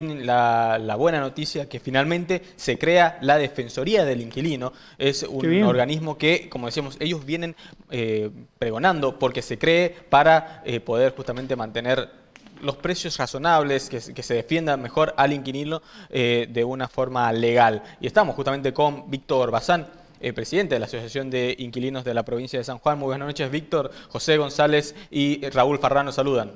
la, buena noticia que finalmente se crea la Defensoría del Inquilino. Es un organismo que, como decíamos, ellos vienen eh, pregonando porque se cree para eh, poder justamente mantener los precios razonables, que, se defienda mejor al inquilino eh, de una forma legal. Y estamos justamente con Víctor Bazán, presidente de la Asociación de Inquilinos de la provincia de San Juan. Muy buenas noches, Víctor. José González y Raúl Farrano saludan.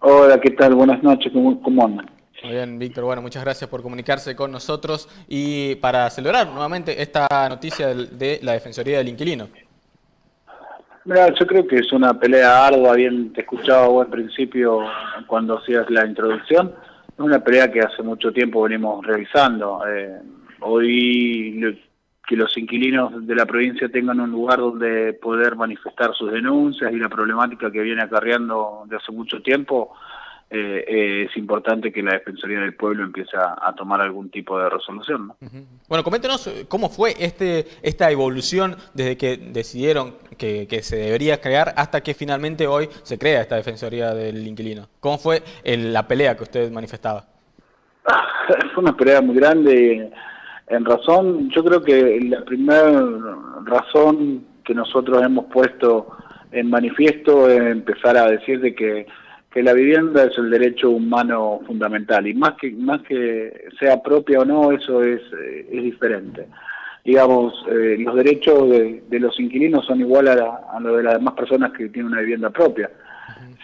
Hola, ¿qué tal? Buenas noches, ¿cómo, cómo andan? Muy bien, Víctor. Bueno, muchas gracias por comunicarse con nosotros y para celebrar nuevamente esta noticia de la Defensoría del Inquilino. Mira, yo creo que es una pelea ardua, bien te escuchaba vos al principio cuando hacías la introducción, es una pelea que hace mucho tiempo venimos realizando. Eh, hoy que los inquilinos de la provincia tengan un lugar donde poder manifestar sus denuncias y la problemática que viene acarreando de hace mucho tiempo, eh, eh, es importante que la Defensoría del Pueblo empiece a, tomar algún tipo de resolución. Bueno, coméntenos eh, cómo fue este, esta evolución desde que decidieron que, se debería crear hasta que finalmente hoy se crea esta Defensoría del Inquilino. ¿Cómo fue la pelea que usted manifestaba? fue una pelea muy grande. En razón, yo creo que la primera razón que nosotros hemos puesto en manifiesto es empezar a decir de que que la vivienda es el derecho humano fundamental y más que más que sea propia o no eso es, eh, es diferente. Digamos eh, los derechos de, los inquilinos son igual a, los de las demás personas que tienen una vivienda propia.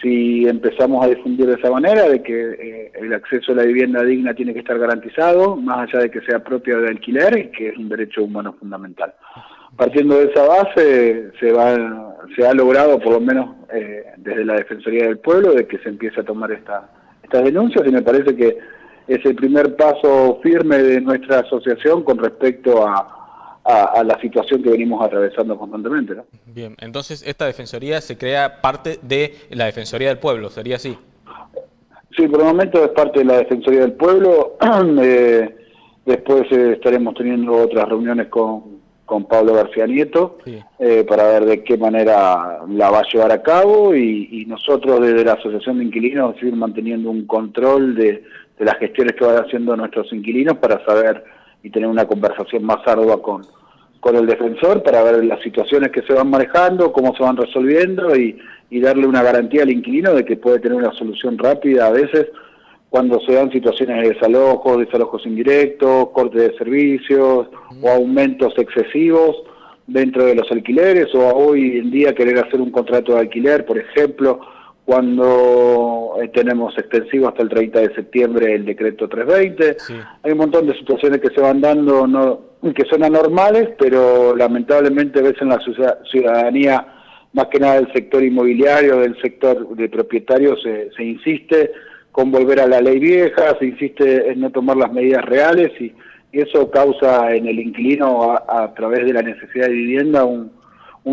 Si empezamos a difundir de esa manera de que eh, el acceso a la vivienda digna tiene que estar garantizado más allá de que sea propia de alquiler y que es un derecho humano fundamental. Partiendo de esa base se va se ha logrado por lo menos eh, desde la Defensoría del Pueblo de que se empiece a tomar esta, estas denuncias y me parece que es el primer paso firme de nuestra asociación con respecto a, a, la situación que venimos atravesando constantemente. ¿no? Bien, entonces esta Defensoría se crea parte de la Defensoría del Pueblo, ¿sería así? Sí, por el momento es parte de la Defensoría del Pueblo. Eh, después eh, estaremos teniendo otras reuniones con, con Pablo García Nieto eh, para ver de qué manera la va a llevar a cabo y, nosotros desde la Asociación de Inquilinos seguir manteniendo un control de, las gestiones que van haciendo nuestros inquilinos para saber y tener una conversación más ardua con, con el defensor para ver las situaciones que se van manejando, cómo se van resolviendo y, y darle una garantía al inquilino de que puede tener una solución rápida a veces cuando se dan situaciones de desalojos, desalojos indirectos, corte de servicios o aumentos excesivos dentro de los alquileres o hoy en día querer hacer un contrato de alquiler, por ejemplo, cuando eh, tenemos extensivo hasta el 30 de septiembre el decreto 320. Hay un montón de situaciones que se van dando no, que son anormales, pero lamentablemente ves en la ciudadanía, más que nada del sector inmobiliario, del sector de propietarios, se insiste con volver a la ley vieja, se insiste en no tomar las medidas reales y, eso causa en el inquilino a, través de la necesidad de vivienda un,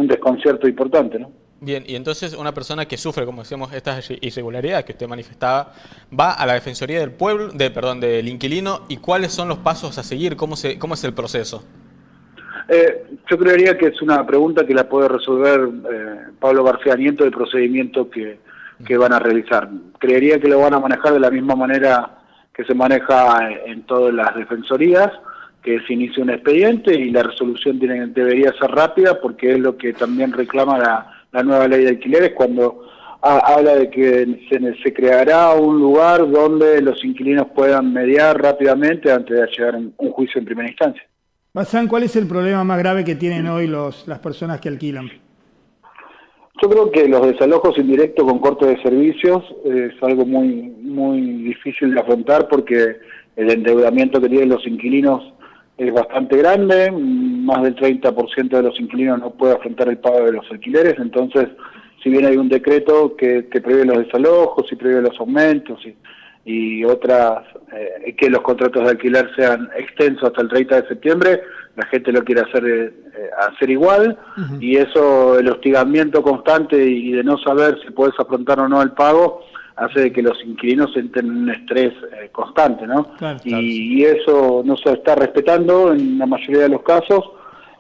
desconcierto importante, ¿no? Bien, y entonces una persona que sufre, como decíamos, estas irregularidades que usted manifestaba, va a la Defensoría del Pueblo, de, perdón, del inquilino, ¿y cuáles son los pasos a seguir? ¿Cómo, se, cómo es el proceso? Eh, yo creería que es una pregunta que la puede resolver eh, Pablo García Nieto, el procedimiento que, que van a realizar. Creería que lo van a manejar de la misma manera que se maneja en todas las defensorías, que se inicia un expediente y la resolución tiene, debería ser rápida porque es lo que también reclama la, nueva ley de alquileres cuando habla de que se, creará un lugar donde los inquilinos puedan mediar rápidamente antes de llegar a un, juicio en primera instancia. Bazán, ¿cuál es el problema más grave que tienen hoy los, las personas que alquilan? Yo creo que los desalojos indirectos con corte de servicios es algo muy muy difícil de afrontar porque el endeudamiento que tienen los inquilinos es bastante grande, más del 30% de los inquilinos no puede afrontar el pago de los alquileres, entonces si bien hay un decreto que, que prevé los desalojos y prevé los aumentos y, y otras, eh, que los contratos de alquiler sean extensos hasta el 30 de septiembre, la gente lo quiere hacer, eh, hacer igual y eso, el hostigamiento constante y de no saber si puedes afrontar o no el pago, hace que los inquilinos entren en un estrés eh, constante, ¿no? y, eso no se está respetando en la mayoría de los casos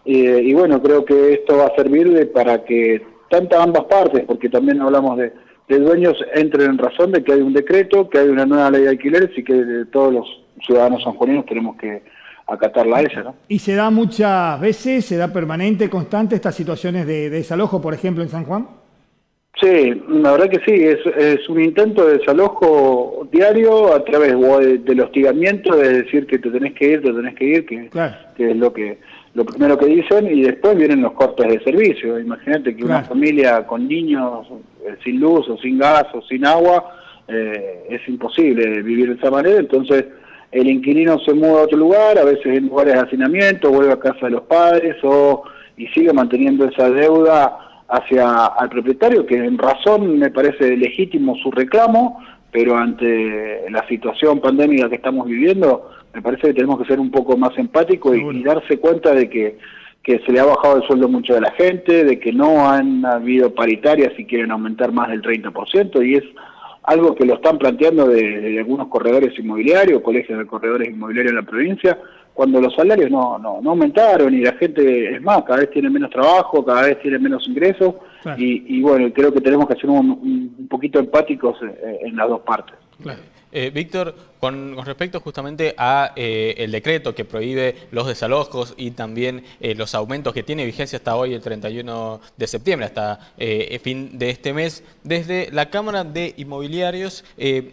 y bueno, creo que esto va a servir para que tantas ambas partes, porque también hablamos de de dueños entren en razón de que hay un decreto, que hay una nueva ley de alquileres y que todos los ciudadanos sanjuaninos tenemos que acatarla a ella. ¿no? ¿Y se da muchas veces, se da permanente, constante estas situaciones de, desalojo, por ejemplo, en San Juan? Sí, la verdad que sí, es, un intento de desalojo diario a través del hostigamiento, de decir que te tenés que ir, te tenés que ir, que, que es lo que lo primero que dicen y después vienen los cortes de servicio. Imagínate que una familia con niños sin luz o sin gas o sin agua eh, es imposible vivir de esa manera, entonces el inquilino se muda a otro lugar, a veces en lugares de hacinamiento, vuelve a casa de los padres o y sigue manteniendo esa deuda hacia al propietario, que en razón me parece legítimo su reclamo, pero ante la situación pandémica que estamos viviendo, me parece que tenemos que ser un poco más empáticos y, darse cuenta de que, que se le ha bajado el sueldo mucho de la gente, de que no han habido paritarias y quieren aumentar más del 30%, y es algo que lo están planteando de, algunos corredores inmobiliarios, colegios de corredores inmobiliarios en la provincia, cuando los salarios no, no, no, aumentaron y la gente, es más, cada vez tiene menos trabajo, cada vez tiene menos ingresos, y, bueno, creo que tenemos que ser un, un poquito empáticos eh, en las dos partes. Eh, Víctor, con, respecto justamente a eh, el decreto que prohíbe los desalojos y también eh, los aumentos que tiene vigencia hasta hoy, el 31 de septiembre, hasta fin de este mes, desde la Cámara de Inmobiliarios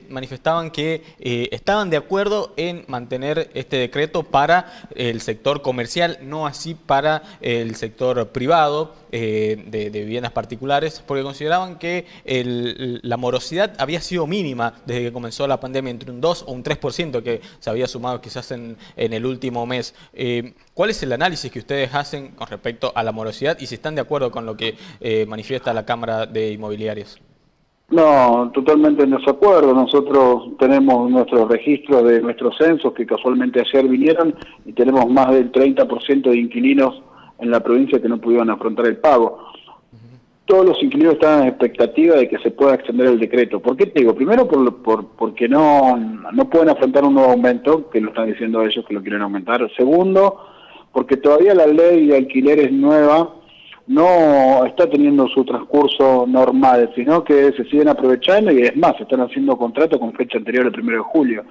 manifestaban que estaban de acuerdo en mantener este decreto para el sector comercial, no así para el sector privado de, viviendas particulares, porque consideraban que la morosidad había sido mínima desde que comenzó la pandemia entre un 2 o un 3% que se había sumado quizás en, en el último mes. Eh, ¿Cuál es el análisis que ustedes hacen con respecto a la morosidad y si están de acuerdo con lo que eh, manifiesta la Cámara de Inmobiliarios? No, totalmente en desacuerdo. Nosotros tenemos nuestros registros de nuestros censos que casualmente ayer vinieron y tenemos más del 30% de inquilinos en la provincia que no pudieron afrontar el pago todos los inquilinos están en expectativa de que se pueda extender el decreto. ¿Por qué te digo? Primero por, por, porque no, no pueden afrontar un nuevo aumento, que lo están diciendo ellos que lo quieren aumentar. Segundo, porque todavía la ley de alquileres nueva no está teniendo su transcurso normal, sino que se siguen aprovechando y es más, están haciendo contratos con fecha anterior al 1 de julio.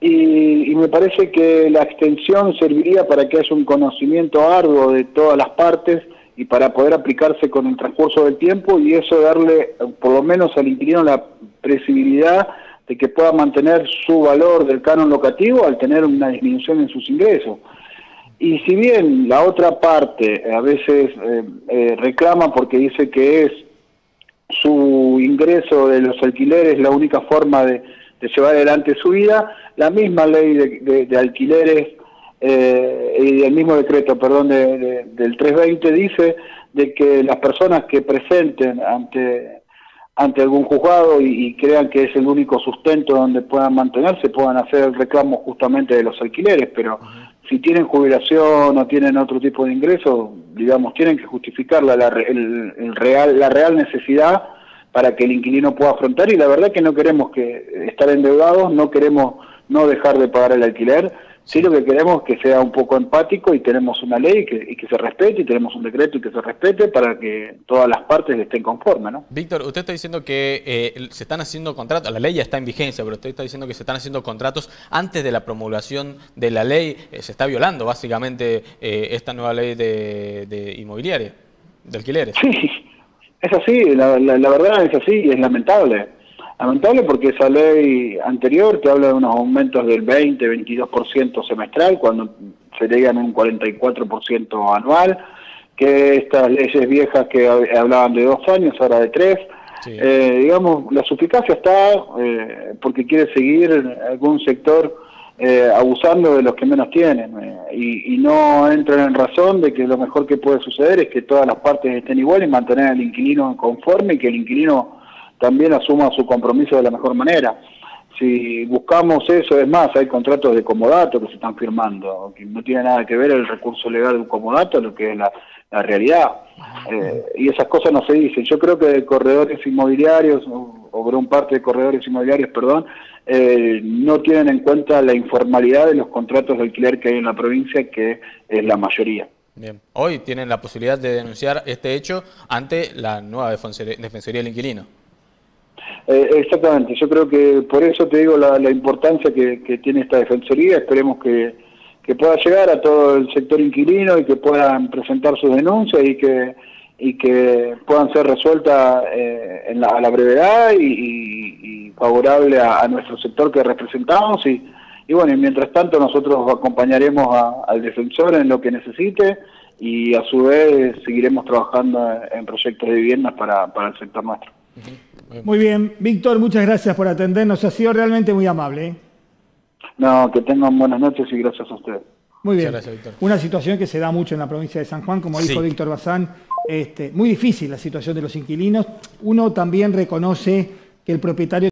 Y, y, me parece que la extensión serviría para que haya un conocimiento arduo de todas las partes y para poder aplicarse con el transcurso del tiempo y eso darle por lo menos al inquilino la previsibilidad de que pueda mantener su valor del canon locativo al tener una disminución en sus ingresos. Y si bien la otra parte a veces eh, eh, reclama porque dice que es su ingreso de los alquileres la única forma de, llevar adelante su vida, la misma ley de alquileres eh, y el mismo decreto, perdón, del 320 dice de que las personas que presenten ante ante algún juzgado y, crean que es el único sustento donde puedan mantenerse, puedan hacer el reclamo justamente de los alquileres, pero si tienen jubilación o tienen otro tipo de ingreso, digamos, tienen que justificar la, el, real, la real necesidad para que el inquilino pueda afrontar. Y la verdad que no queremos que estar endeudados, no queremos no dejar de pagar el alquiler, Sí lo que queremos es que sea un poco empático y tenemos una ley que, y que se respete y tenemos un decreto y que se respete para que todas las partes estén conformes, ¿no? Víctor, usted está diciendo que eh, se están haciendo contratos, la ley ya está en vigencia, pero usted está diciendo que se están haciendo contratos antes de la promulgación de la ley, eh, se está violando básicamente eh, esta nueva ley de, de, inmobiliaria, de alquileres. Sí, es así, la verdad es así y es lamentable. Lamentable porque esa ley anterior que habla de unos aumentos del 20, 22% semestral, cuando se llegan un 44% anual, que estas leyes viejas que hablaban de dos años, ahora de tres, eh, digamos, la suficacia está eh, porque quiere seguir algún sector eh, abusando de los que menos tienen y, y, no entran en razón de que lo mejor que puede suceder es que todas las partes estén igual y mantener al inquilino conforme y que el inquilino también asuma su compromiso de la mejor manera. Si buscamos eso, es más, hay contratos de comodato que se están firmando, que no tiene nada que ver el recurso legal de un comodato, lo que es la, realidad. Eh, y esas cosas no se dicen. Yo creo que corredores inmobiliarios, o, gran parte de corredores inmobiliarios, perdón, eh, no tienen en cuenta la informalidad de los contratos de alquiler que hay en la provincia, que es la mayoría. Bien, hoy tienen la posibilidad de denunciar este hecho ante la nueva Defensoría del Inquilino. Eh, exactamente, yo creo que por eso te digo la, importancia que, tiene esta defensoría, esperemos que, pueda llegar a todo el sector inquilino y que puedan presentar sus denuncias y que y que puedan ser resueltas eh, la, a la brevedad y, favorable a, nuestro sector que representamos. Y, y bueno, y mientras tanto nosotros acompañaremos al defensor en lo que necesite y a su vez seguiremos trabajando en proyectos de viviendas para, para el sector nuestro. Muy bien, Víctor, muchas gracias por atendernos, ha sido realmente muy amable. ¿eh? No, que tengan buenas noches y gracias a ustedes. Muy bien, una situación que se da mucho en la provincia de San Juan, como dijo Víctor Bazán, este, muy difícil la situación de los inquilinos. Uno también reconoce que el propietario